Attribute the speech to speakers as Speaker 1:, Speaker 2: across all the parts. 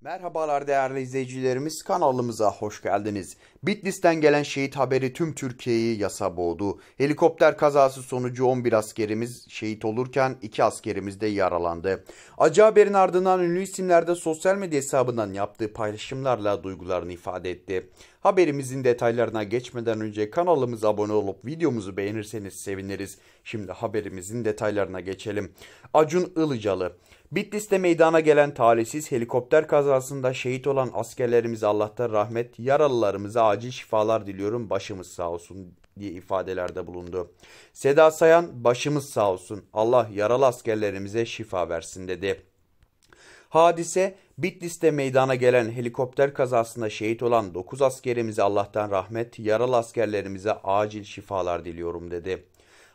Speaker 1: Merhabalar değerli izleyicilerimiz kanalımıza hoş geldiniz. Bitlis'ten gelen şehit haberi tüm Türkiye'yi yasa boğdu. Helikopter kazası sonucu 11 askerimiz şehit olurken 2 askerimiz de yaralandı. Acı haberin ardından ünlü isimler de sosyal medya hesabından yaptığı paylaşımlarla duygularını ifade etti. Haberimizin detaylarına geçmeden önce kanalımıza abone olup videomuzu beğenirseniz seviniriz. Şimdi haberimizin detaylarına geçelim. Acun Ilıcalı Bitlis'te meydana gelen talihsiz helikopter kazasında şehit olan askerlerimize Allah'tan rahmet, yaralılarımıza acil şifalar diliyorum başımız sağ olsun diye ifadelerde bulundu. Seda Sayan başımız sağ olsun Allah yaralı askerlerimize şifa versin dedi. Hadise Bitlis'te meydana gelen helikopter kazasında şehit olan 9 askerimize Allah'tan rahmet, yaralı askerlerimize acil şifalar diliyorum dedi.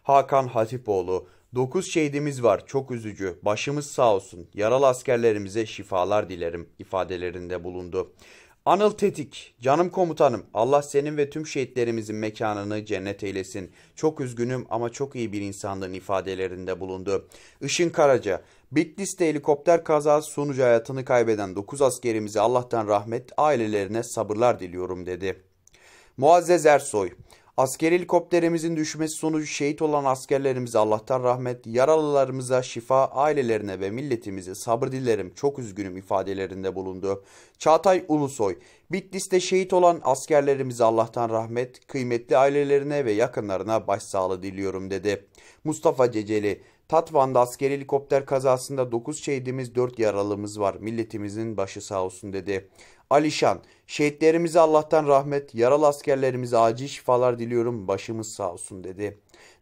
Speaker 1: Hakan Hatipoğlu 9 şehidimiz var çok üzücü başımız sağ olsun yaralı askerlerimize şifalar dilerim ifadelerinde bulundu. Anıl Tetik, canım komutanım Allah senin ve tüm şehitlerimizin mekanını cennet eylesin. Çok üzgünüm ama çok iyi bir insandın ifadelerinde bulundu. Işın Karaca, Bitlis'te helikopter kazası sonucu hayatını kaybeden 9 askerimize Allah'tan rahmet, ailelerine sabırlar diliyorum dedi. Muazzez Ersoy, Askeri helikopterimizin düşmesi sonucu şehit olan askerlerimize Allah'tan rahmet, yaralılarımıza şifa, ailelerine ve milletimize sabır dilerim, çok üzgünüm ifadelerinde bulundu. Çağatay Ulusoy, Bitlis'te şehit olan askerlerimize Allah'tan rahmet, kıymetli ailelerine ve yakınlarına başsağlığı diliyorum dedi. Mustafa Ceceli, Tatvan'da askeri helikopter kazasında 9 şehidimiz 4 yaralımız var. Milletimizin başı sağ olsun dedi. Alişan, şehitlerimize Allah'tan rahmet, yaralı askerlerimize acil şifalar diliyorum, başımız sağ olsun dedi.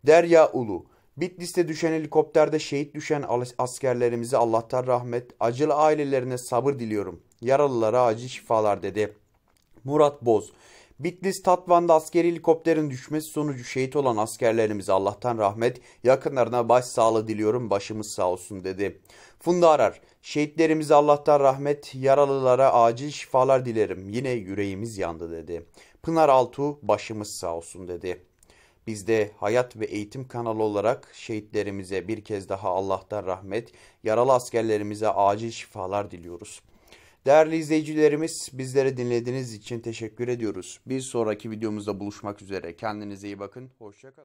Speaker 1: Derya Ulu, Bitlis'te düşen helikopterde şehit düşen askerlerimize Allah'tan rahmet, acılı ailelerine sabır diliyorum. Yaralılara acil şifalar dedi. Murat Boz, Bitlis Tatvan'da askeri helikopterin düşmesi sonucu şehit olan askerlerimize Allah'tan rahmet, yakınlarına başsağlığı diliyorum, başımız sağ olsun dedi. Funda Arar, şehitlerimize Allah'tan rahmet, yaralılara acil şifalar dilerim, yine yüreğimiz yandı dedi. Pınar Altu, başımız sağ olsun dedi. Biz de Hayat ve Eğitim kanalı olarak şehitlerimize bir kez daha Allah'tan rahmet, yaralı askerlerimize acil şifalar diliyoruz. Değerli izleyicilerimiz bizleri dinlediğiniz için teşekkür ediyoruz. Bir sonraki videomuzda buluşmak üzere. Kendinize iyi bakın. Hoşçakalın.